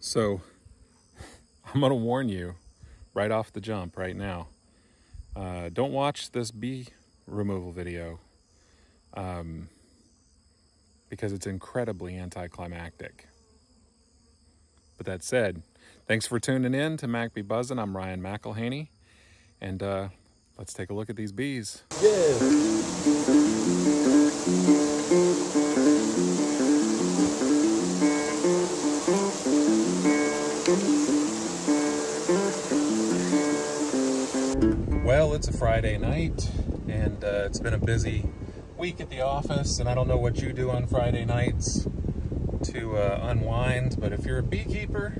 So I'm going to warn you right off the jump right now. Uh, don't watch this bee removal video um, because it's incredibly anticlimactic. But that said, thanks for tuning in to Mac Bee Buzzin'. I'm Ryan McElhaney, and uh, let's take a look at these bees. Well, it's a Friday night, and uh, it's been a busy week at the office, and I don't know what you do on Friday nights to uh, unwind, but if you're a beekeeper,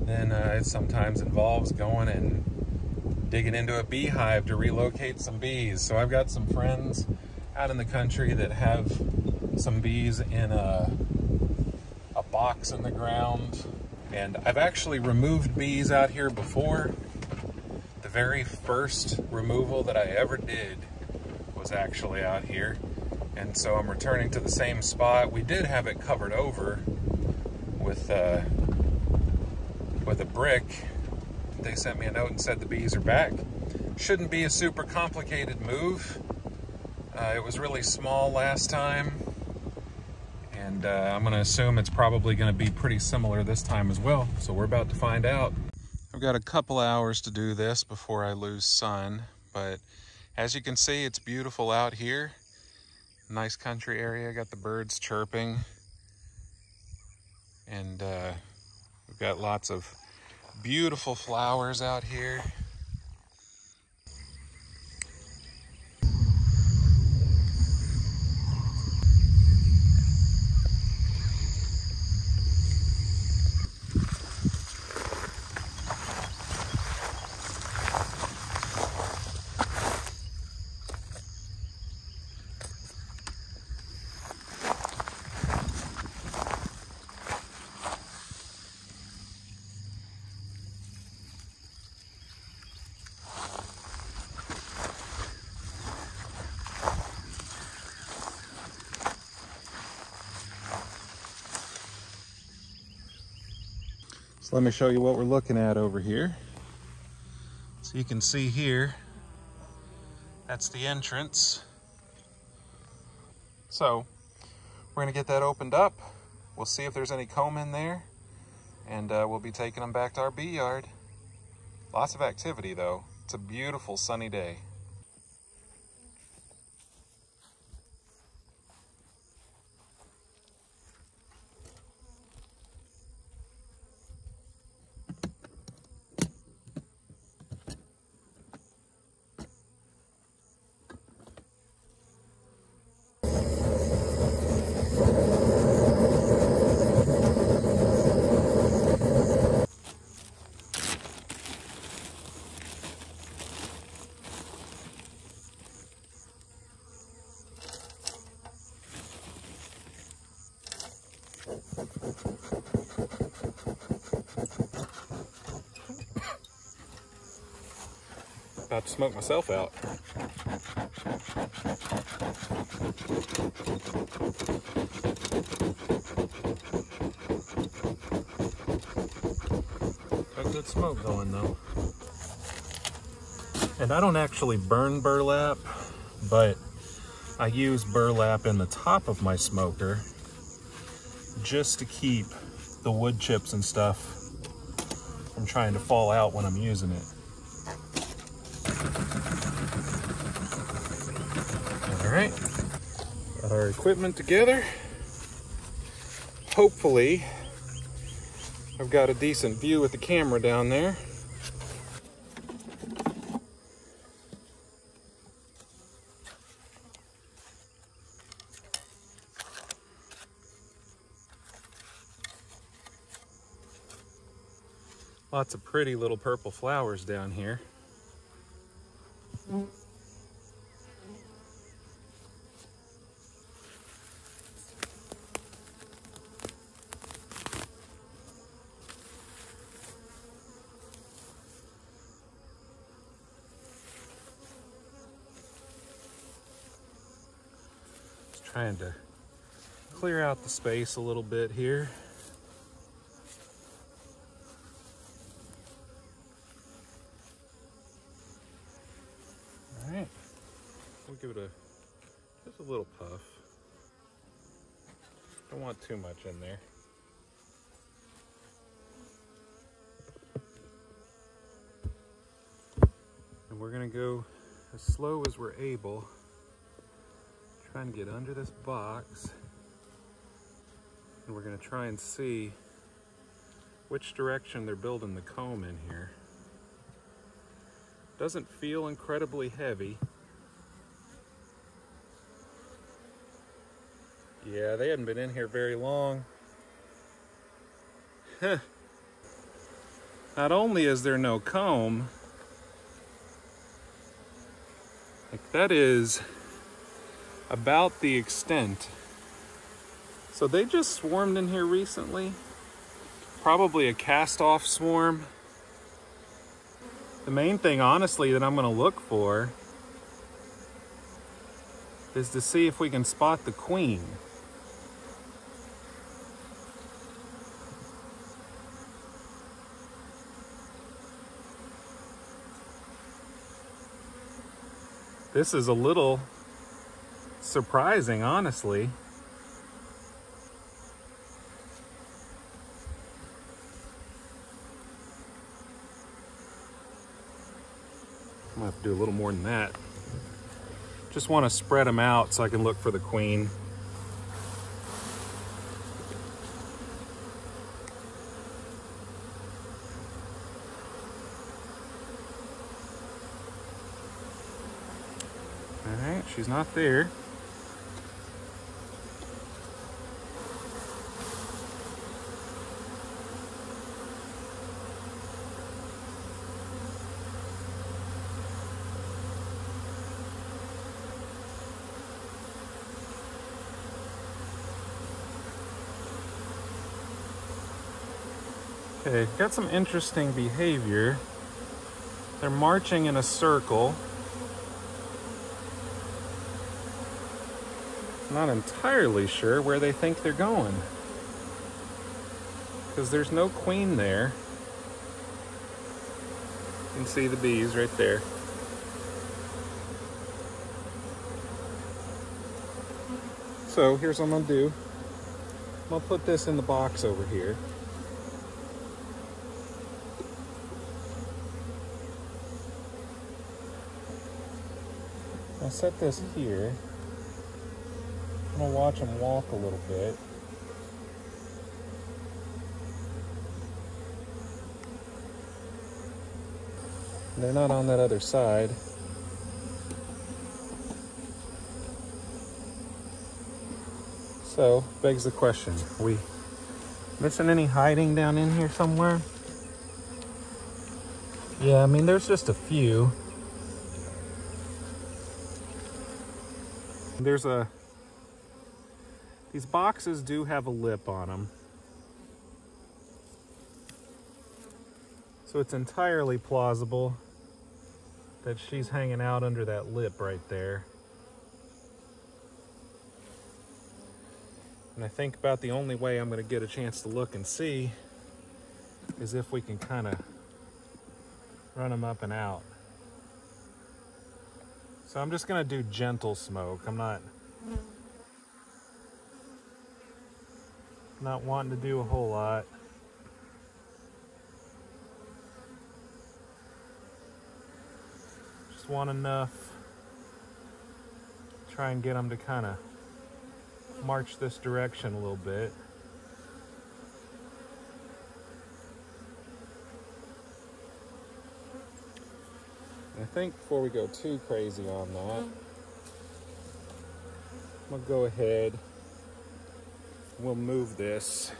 then uh, it sometimes involves going and digging into a beehive to relocate some bees. So I've got some friends out in the country that have some bees in a, a box in the ground, and I've actually removed bees out here before very first removal that I ever did was actually out here. And so I'm returning to the same spot. We did have it covered over with, uh, with a brick. They sent me a note and said the bees are back. Shouldn't be a super complicated move. Uh, it was really small last time. And uh, I'm going to assume it's probably going to be pretty similar this time as well. So we're about to find out. Got a couple hours to do this before I lose sun, but as you can see, it's beautiful out here. Nice country area, got the birds chirping. And uh, we've got lots of beautiful flowers out here. Let me show you what we're looking at over here. So you can see here, that's the entrance. So we're gonna get that opened up. We'll see if there's any comb in there and uh, we'll be taking them back to our bee yard. Lots of activity though. It's a beautiful sunny day. About to smoke myself out. Got good smoke going though. And I don't actually burn burlap, but I use burlap in the top of my smoker just to keep the wood chips and stuff from trying to fall out when I'm using it. Right, got our equipment together. Hopefully, I've got a decent view with the camera down there. Lots of pretty little purple flowers down here. Just trying to clear out the space a little bit here. All right, we'll give it a, just a little puff. Don't want too much in there. And we're gonna go as slow as we're able Trying to get under this box. And we're gonna try and see which direction they're building the comb in here. Doesn't feel incredibly heavy. Yeah, they hadn't been in here very long. Huh. Not only is there no comb, like that is about the extent. So they just swarmed in here recently. Probably a cast off swarm. The main thing, honestly, that I'm gonna look for is to see if we can spot the queen. This is a little surprising, honestly. I'm gonna have to do a little more than that. Just want to spread them out so I can look for the queen. All right, she's not there. Okay, got some interesting behavior. They're marching in a circle. Not entirely sure where they think they're going. Because there's no queen there. You can see the bees right there. So here's what I'm gonna do. I'm gonna put this in the box over here. I'll set this here. I'm gonna watch them walk a little bit. They're not on that other side. So, begs the question, are we missing any hiding down in here somewhere? Yeah, I mean, there's just a few. There's a, these boxes do have a lip on them. So it's entirely plausible that she's hanging out under that lip right there. And I think about the only way I'm gonna get a chance to look and see is if we can kind of run them up and out. So I'm just gonna do gentle smoke. I'm not not wanting to do a whole lot. Just want enough. Try and get them to kind of march this direction a little bit. Think before we go too crazy on that, mm. I'm gonna go ahead. We'll move this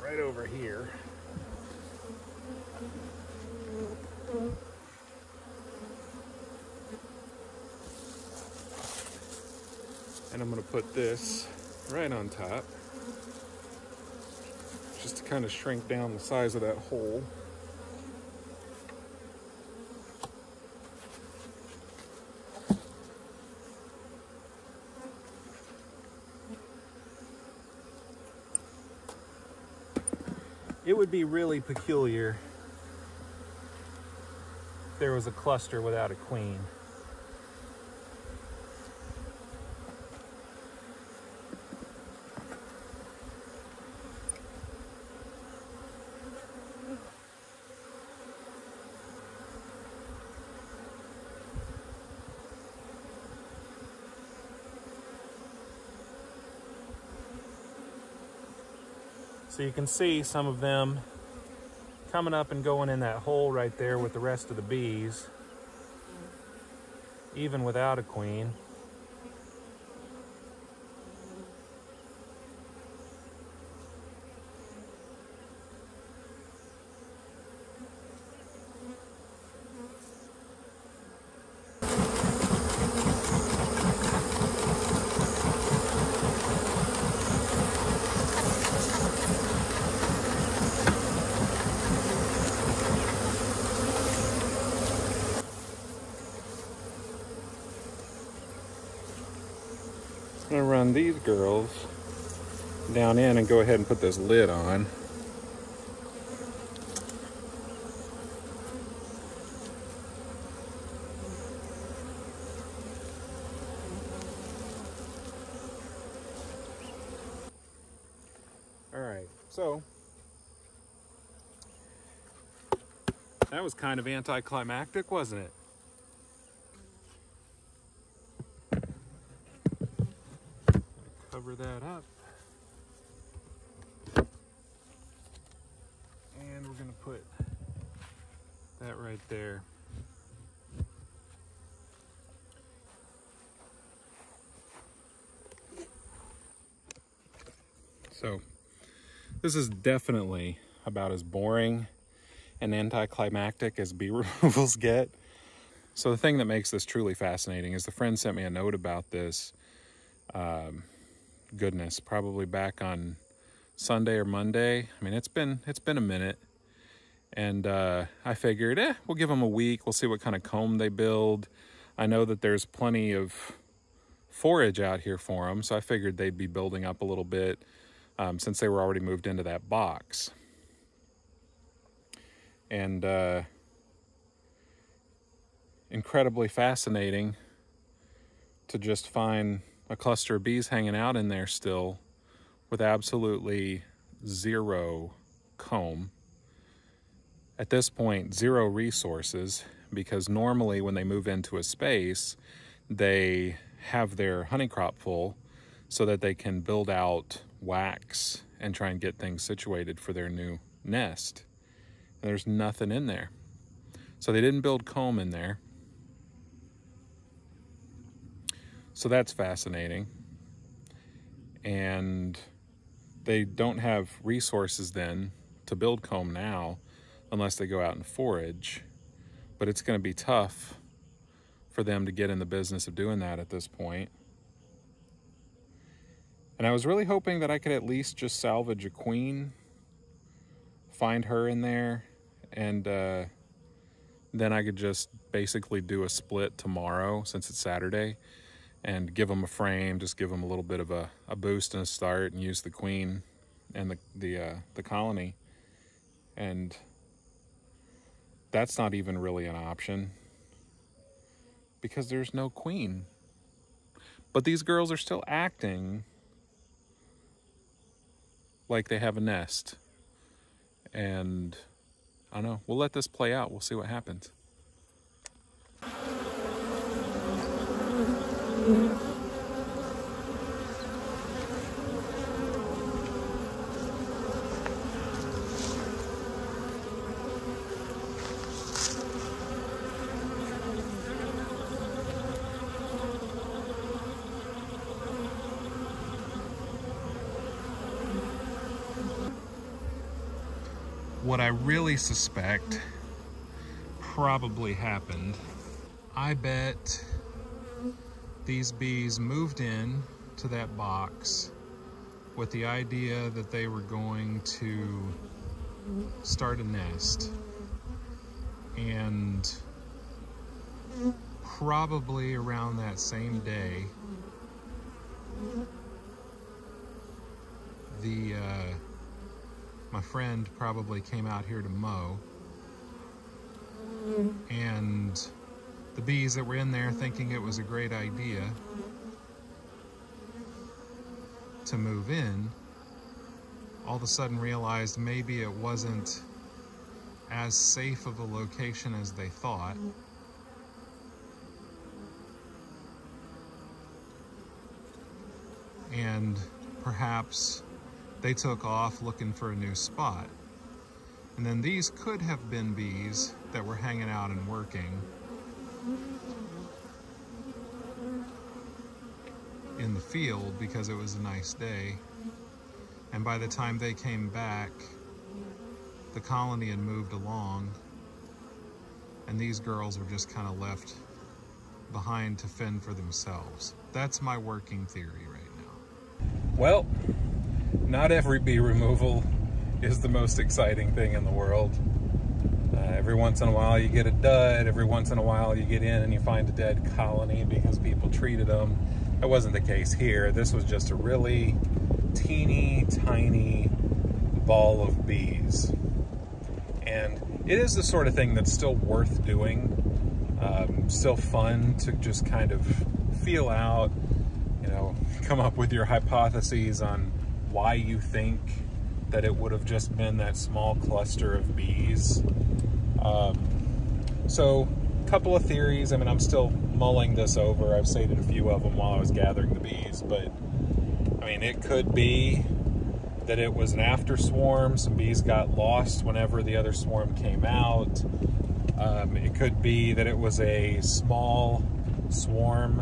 right over here. And I'm gonna put this right on top just to kind of shrink down the size of that hole. Would be really peculiar if there was a cluster without a queen. So you can see some of them coming up and going in that hole right there with the rest of the bees, even without a queen. I'm gonna run these girls down in and go ahead and put this lid on. All right, so that was kind of anticlimactic, wasn't it? That up. And we're gonna put that right there. So this is definitely about as boring and anticlimactic as bee removals get. So the thing that makes this truly fascinating is the friend sent me a note about this um, goodness, probably back on Sunday or Monday. I mean, it's been it's been a minute, and uh, I figured, eh, we'll give them a week. We'll see what kind of comb they build. I know that there's plenty of forage out here for them, so I figured they'd be building up a little bit um, since they were already moved into that box. And uh, incredibly fascinating to just find a cluster of bees hanging out in there still with absolutely zero comb. At this point, zero resources because normally when they move into a space, they have their honey crop full so that they can build out wax and try and get things situated for their new nest. And there's nothing in there. So they didn't build comb in there. So that's fascinating. And they don't have resources then to build comb now unless they go out and forage. But it's going to be tough for them to get in the business of doing that at this point. And I was really hoping that I could at least just salvage a queen, find her in there, and uh, then I could just basically do a split tomorrow since it's Saturday and give them a frame, just give them a little bit of a, a boost and a start and use the queen and the, the, uh, the colony. And that's not even really an option because there's no queen. But these girls are still acting like they have a nest. And I don't know, we'll let this play out. We'll see what happens. What I really suspect probably happened, I bet these bees moved in to that box with the idea that they were going to start a nest. And probably around that same day, the uh, my friend probably came out here to mow and the bees that were in there thinking it was a great idea to move in all of a sudden realized maybe it wasn't as safe of a location as they thought. And perhaps they took off looking for a new spot. And then these could have been bees that were hanging out and working in the field because it was a nice day. And by the time they came back, the colony had moved along and these girls were just kind of left behind to fend for themselves. That's my working theory right now. Well, not every bee removal is the most exciting thing in the world. Uh, every once in a while you get a dud, every once in a while you get in and you find a dead colony because people treated them. That wasn't the case here. This was just a really teeny tiny ball of bees. And it is the sort of thing that's still worth doing. Um, still fun to just kind of feel out, you know, come up with your hypotheses on why you think that it would have just been that small cluster of bees. Um, so, a couple of theories. I mean, I'm still mulling this over. I've stated a few of them while I was gathering the bees, but I mean, it could be that it was an after swarm. Some bees got lost whenever the other swarm came out. Um, it could be that it was a small swarm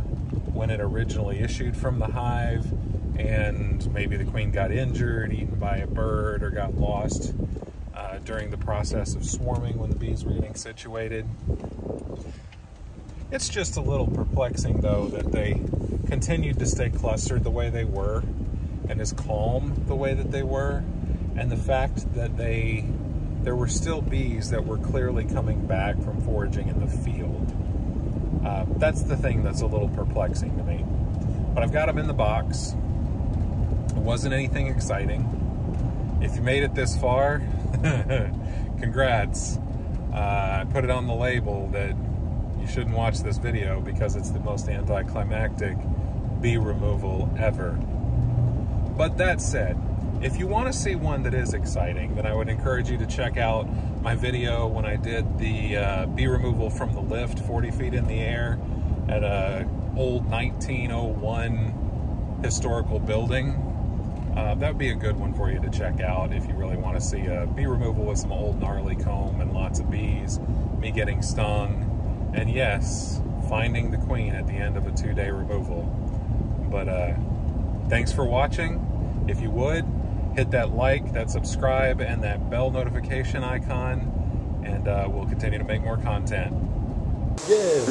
when it originally issued from the hive and maybe the queen got injured, eaten by a bird, or got lost during the process of swarming when the bees were getting situated. It's just a little perplexing, though, that they continued to stay clustered the way they were and as calm the way that they were, and the fact that they there were still bees that were clearly coming back from foraging in the field. Uh, that's the thing that's a little perplexing to me. But I've got them in the box. It wasn't anything exciting. If you made it this far, congrats. Uh, I put it on the label that you shouldn't watch this video because it's the most anticlimactic bee removal ever. But that said, if you want to see one that is exciting, then I would encourage you to check out my video when I did the uh, bee removal from the lift 40 feet in the air at a old 1901 historical building. Uh, that would be a good one for you to check out if you really want to see a bee removal with some old gnarly comb and lots of bees, me getting stung, and yes, finding the queen at the end of a two-day removal. But uh, thanks for watching. If you would, hit that like, that subscribe, and that bell notification icon, and uh, we'll continue to make more content. Yeah.